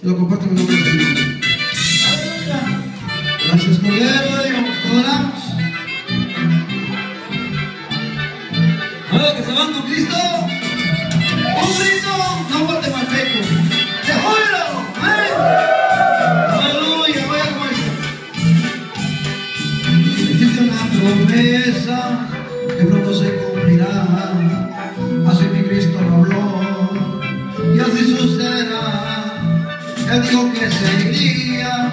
Se lo comparto el nombre. Gracias, Cordero, Dios. Te adoramos. Ahora que se van con Cristo. Un grito, no peco. ¡De júbilo! Aleluya, vaya esto. Existe una promesa que pronto se cumplirá. Él dijo que se iría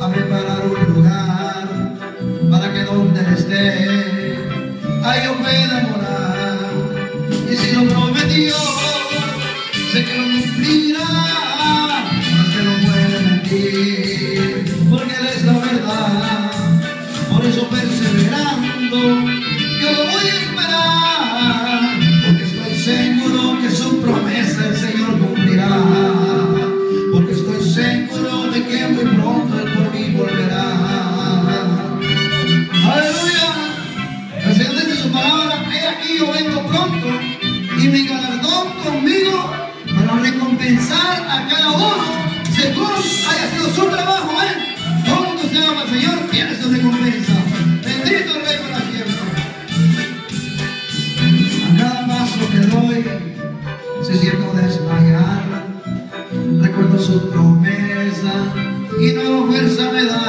a preparar un lugar para que donde esté, ahí yo pueda morar. Su palabra, he aquí yo vengo pronto y mi galardón conmigo para recompensar a cada uno según haya sido su trabajo. ¿eh? Todo lo que Señor tiene su recompensa. Bendito el Rey para siempre. A cada paso que doy, si siento desmayar, recuerdo su promesa y nueva fuerza me da.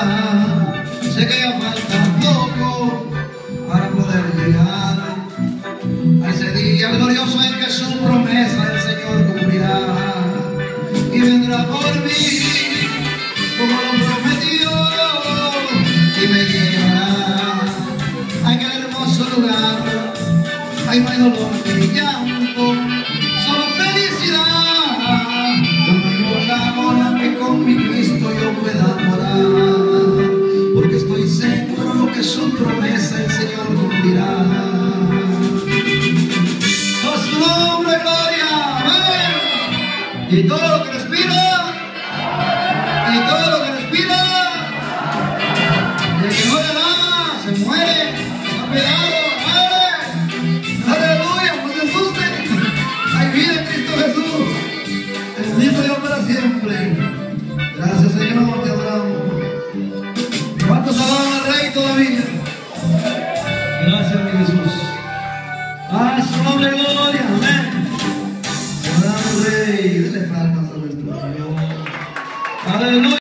A ese día glorioso en que su promesa el Señor cumplirá y vendrá por mí como lo prometió y me llevará a aquel hermoso lugar. Ahí no hay dolor ni llanto, Y todo lo que respira, y todo lo que respira, y el que no le da, se muere, está pegado, muere. Aleluya, no se asusten. Hay vida en Cristo Jesús. Bendito Dios para siempre. Gracias Señor, te adoramos. ¿Cuántos alaban al Rey todavía? Gracias mi Jesús. A su nombre gloria almas nuestro Aleluya.